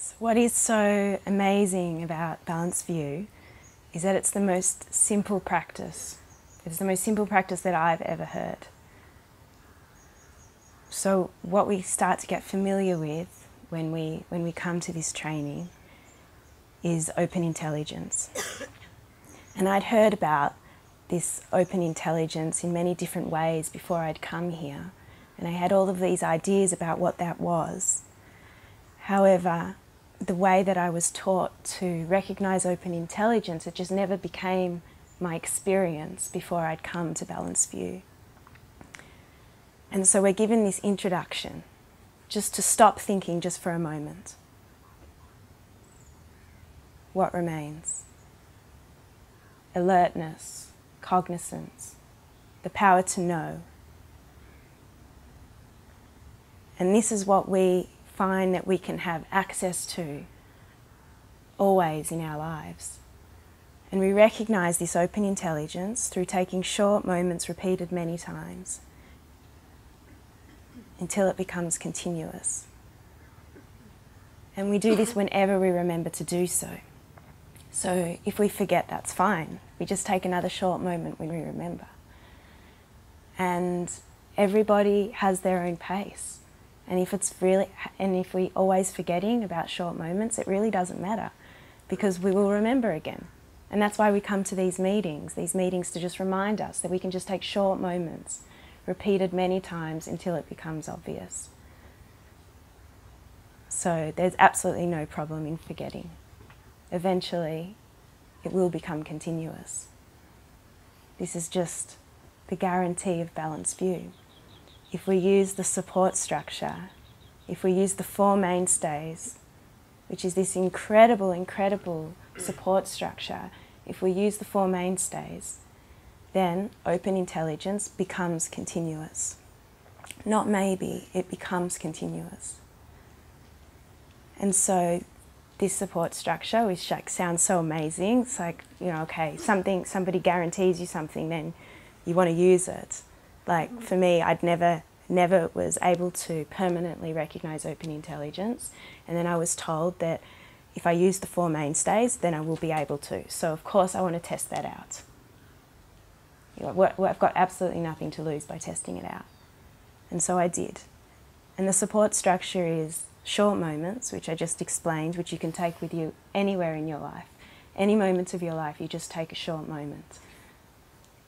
So what is so amazing about Balanced View is that it's the most simple practice. It's the most simple practice that I've ever heard. So what we start to get familiar with when we when we come to this training is open intelligence. And I'd heard about this open intelligence in many different ways before I'd come here. And I had all of these ideas about what that was. However, the way that I was taught to recognize open intelligence, it just never became my experience before I'd come to Balanced View. And so we're given this introduction just to stop thinking just for a moment. What remains? Alertness, cognizance, the power to know. And this is what we find that we can have access to always in our lives. And we recognize this open intelligence through taking short moments repeated many times until it becomes continuous. And we do this whenever we remember to do so. So if we forget, that's fine. We just take another short moment when we remember. And everybody has their own pace. And if it's really, and if we always forgetting about short moments, it really doesn't matter because we will remember again. And that's why we come to these meetings, these meetings to just remind us that we can just take short moments, repeated many times until it becomes obvious. So there's absolutely no problem in forgetting. Eventually, it will become continuous. This is just the guarantee of balanced view if we use the support structure, if we use the four mainstays, which is this incredible, incredible support structure, if we use the four mainstays, then open intelligence becomes continuous. Not maybe, it becomes continuous. And so this support structure, which like sounds so amazing, it's like, you know, okay, something somebody guarantees you something, then you want to use it. Like for me, I'd never never was able to permanently recognize open intelligence, and then I was told that if I use the four mainstays, then I will be able to. So of course, I want to test that out. You know, I've got absolutely nothing to lose by testing it out, and so I did. And the support structure is short moments, which I just explained, which you can take with you anywhere in your life. Any moments of your life, you just take a short moment.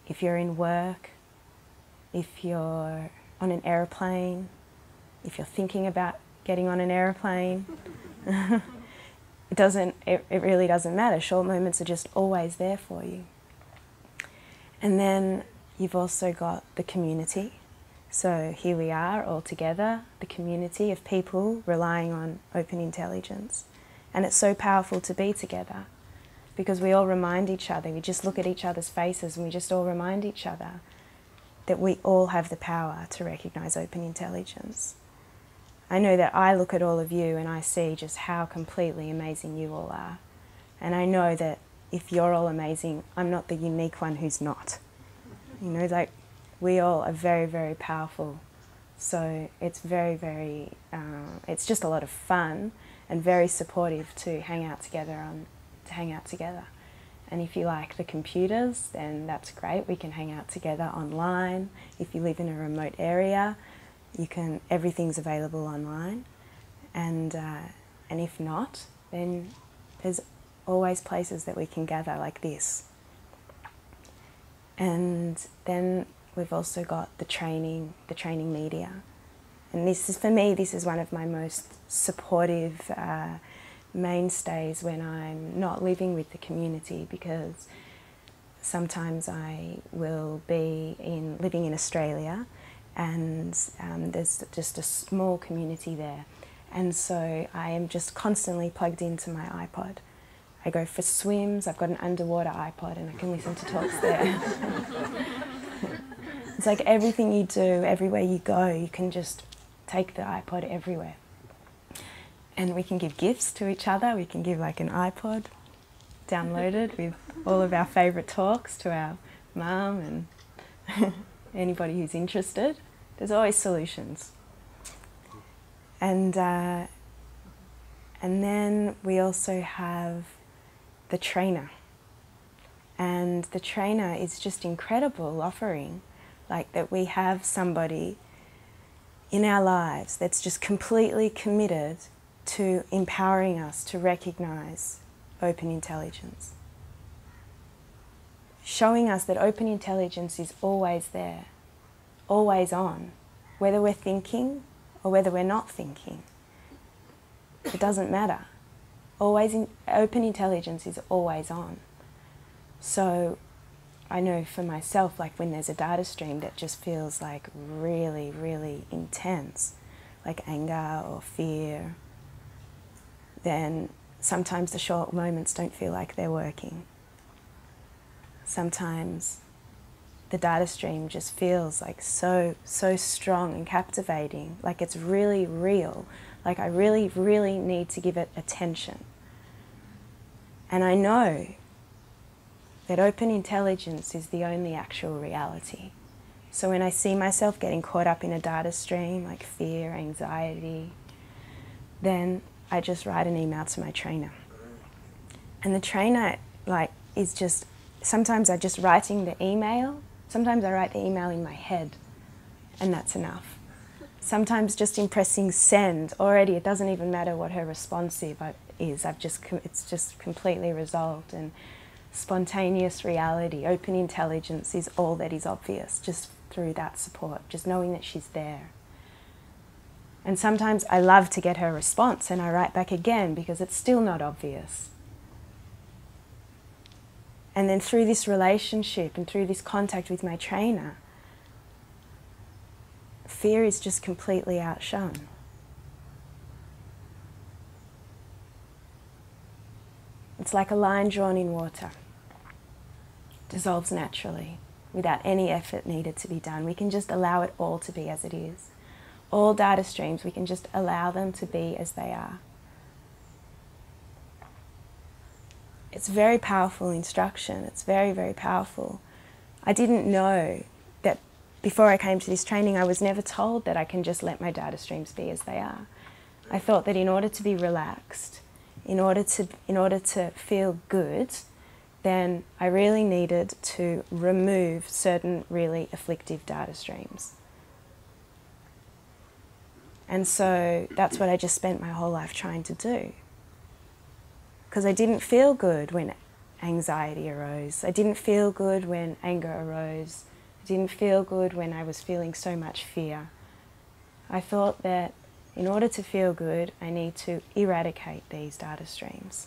If you're in work, if you're on an aeroplane, if you're thinking about getting on an aeroplane, it doesn't, it, it really doesn't matter. Short moments are just always there for you. And then you've also got the community. So here we are all together, the community of people relying on open intelligence. And it's so powerful to be together because we all remind each other, we just look at each other's faces and we just all remind each other that we all have the power to recognize open intelligence. I know that I look at all of you and I see just how completely amazing you all are. And I know that if you're all amazing, I'm not the unique one who's not. You know, like we all are very, very powerful. So it's very, very, uh, it's just a lot of fun and very supportive to hang out together on, to hang out together. And if you like the computers, then that's great. We can hang out together online. If you live in a remote area, you can. Everything's available online. And uh, and if not, then there's always places that we can gather like this. And then we've also got the training, the training media. And this is, for me, this is one of my most supportive uh, mainstays when I'm not living with the community because sometimes I will be in living in Australia and um, there's just a small community there and so I am just constantly plugged into my iPod. I go for swims, I've got an underwater iPod and I can listen to talks there. it's like everything you do, everywhere you go, you can just take the iPod everywhere and we can give gifts to each other. We can give like an iPod downloaded with all of our favourite talks to our mum and anybody who's interested. There's always solutions. And, uh, And then we also have the trainer. And the trainer is just incredible offering, like that we have somebody in our lives that's just completely committed to empowering us to recognize open intelligence. Showing us that open intelligence is always there, always on, whether we're thinking or whether we're not thinking. It doesn't matter. Always in, open intelligence is always on. So I know for myself, like when there's a data stream that just feels like really, really intense, like anger or fear, then sometimes the short moments don't feel like they're working. Sometimes the data stream just feels like so, so strong and captivating, like it's really real, like I really, really need to give it attention. And I know that open intelligence is the only actual reality. So when I see myself getting caught up in a data stream like fear, anxiety, then I just write an email to my trainer. And the trainer like is just sometimes I just writing the email, sometimes I write the email in my head and that's enough. Sometimes just in pressing send already it doesn't even matter what her responsive is. I've just it's just completely resolved and spontaneous reality, open intelligence is all that is obvious just through that support, just knowing that she's there. And sometimes I love to get her response and I write back again because it's still not obvious. And then through this relationship and through this contact with my trainer, fear is just completely outshone. It's like a line drawn in water, dissolves naturally without any effort needed to be done. We can just allow it all to be as it is all data streams, we can just allow them to be as they are. It's very powerful instruction. It's very, very powerful. I didn't know that before I came to this training, I was never told that I can just let my data streams be as they are. I thought that in order to be relaxed, in order to, in order to feel good, then I really needed to remove certain really afflictive data streams. And so that's what I just spent my whole life trying to do. Because I didn't feel good when anxiety arose. I didn't feel good when anger arose. I didn't feel good when I was feeling so much fear. I thought that in order to feel good, I need to eradicate these data streams.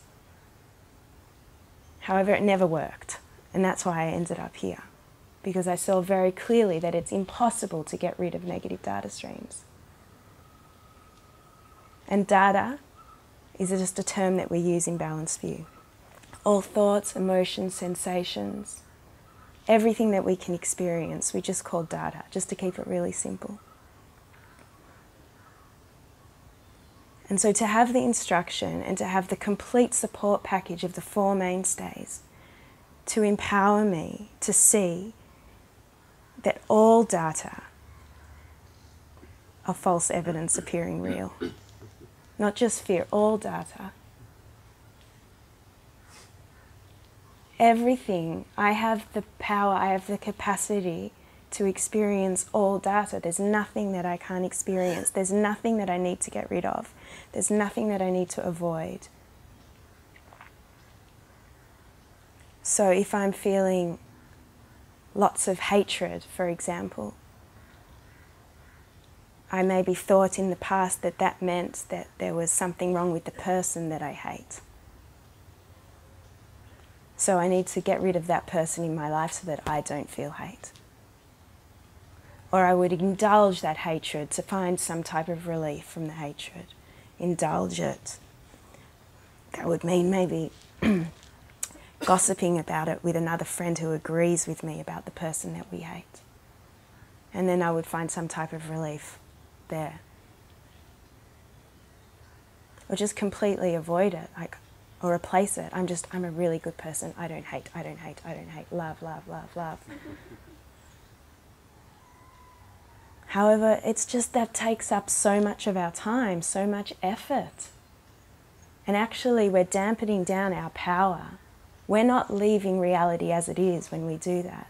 However, it never worked. And that's why I ended up here. Because I saw very clearly that it's impossible to get rid of negative data streams. And data is just a term that we use in balanced view. All thoughts, emotions, sensations, everything that we can experience, we just call data, just to keep it really simple. And so to have the instruction and to have the complete support package of the four mainstays to empower me to see that all data are false evidence appearing real not just fear, all data. Everything, I have the power, I have the capacity to experience all data. There's nothing that I can't experience. There's nothing that I need to get rid of. There's nothing that I need to avoid. So if I'm feeling lots of hatred, for example, I maybe thought in the past that that meant that there was something wrong with the person that I hate. So I need to get rid of that person in my life so that I don't feel hate. Or I would indulge that hatred to find some type of relief from the hatred. Indulge it. That would mean maybe gossiping about it with another friend who agrees with me about the person that we hate. And then I would find some type of relief there. Or just completely avoid it, like, or replace it. I'm just, I'm a really good person. I don't hate, I don't hate, I don't hate. Love, love, love, love. However, it's just that takes up so much of our time, so much effort. And actually, we're dampening down our power. We're not leaving reality as it is when we do that.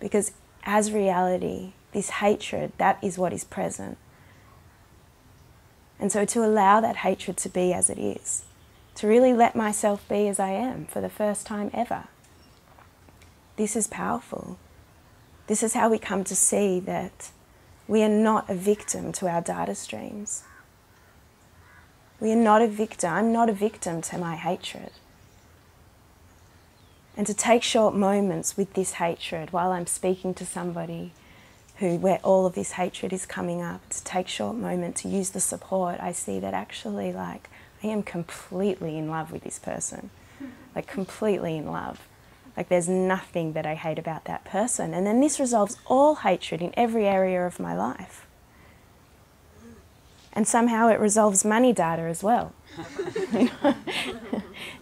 Because as reality, this hatred, that is what is present. And so to allow that hatred to be as it is, to really let myself be as I am for the first time ever, this is powerful. This is how we come to see that we are not a victim to our data streams. We are not a victim. I'm not a victim to my hatred. And to take short moments with this hatred while I'm speaking to somebody who where all of this hatred is coming up, to take short moment to use the support, I see that actually like I am completely in love with this person. Hmm. Like completely in love. Like there's nothing that I hate about that person. And then this resolves all hatred in every area of my life. And somehow it resolves money data as well.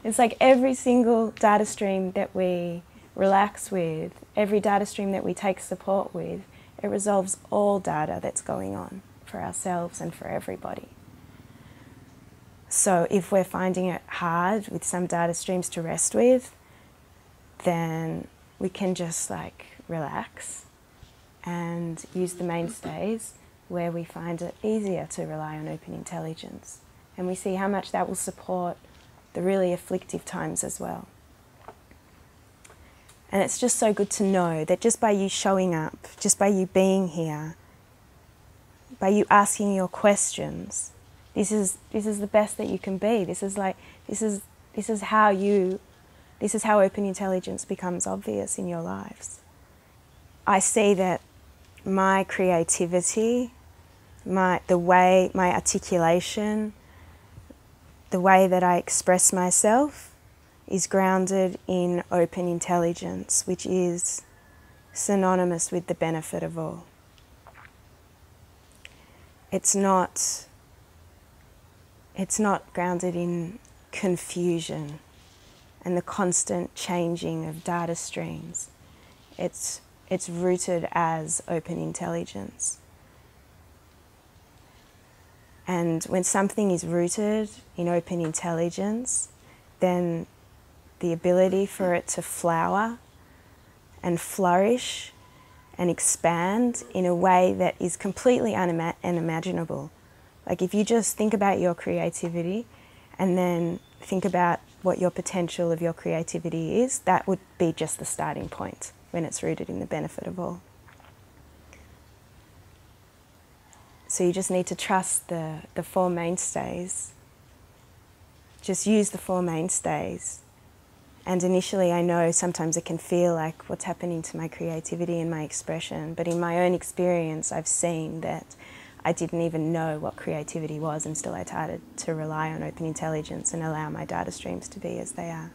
it's like every single data stream that we relax with, every data stream that we take support with, it resolves all data that's going on for ourselves and for everybody. So if we're finding it hard with some data streams to rest with, then we can just like relax and use the mainstays where we find it easier to rely on open intelligence. And we see how much that will support the really afflictive times as well. And it's just so good to know that just by you showing up, just by you being here, by you asking your questions, this is this is the best that you can be. This is like this is this is how you this is how open intelligence becomes obvious in your lives. I see that my creativity, my, the way, my articulation, the way that I express myself is grounded in open intelligence, which is synonymous with the benefit of all. It's not, it's not grounded in confusion and the constant changing of data streams. It's, it's rooted as open intelligence. And when something is rooted in open intelligence, then the ability for it to flower and flourish and expand in a way that is completely unima- unimaginable. Like if you just think about your creativity and then think about what your potential of your creativity is, that would be just the starting point when it's rooted in the benefit of all. So you just need to trust the, the four mainstays. Just use the four mainstays. And initially, I know sometimes it can feel like what's happening to my creativity and my expression, but in my own experience, I've seen that I didn't even know what creativity was until I started to rely on open intelligence and allow my data streams to be as they are.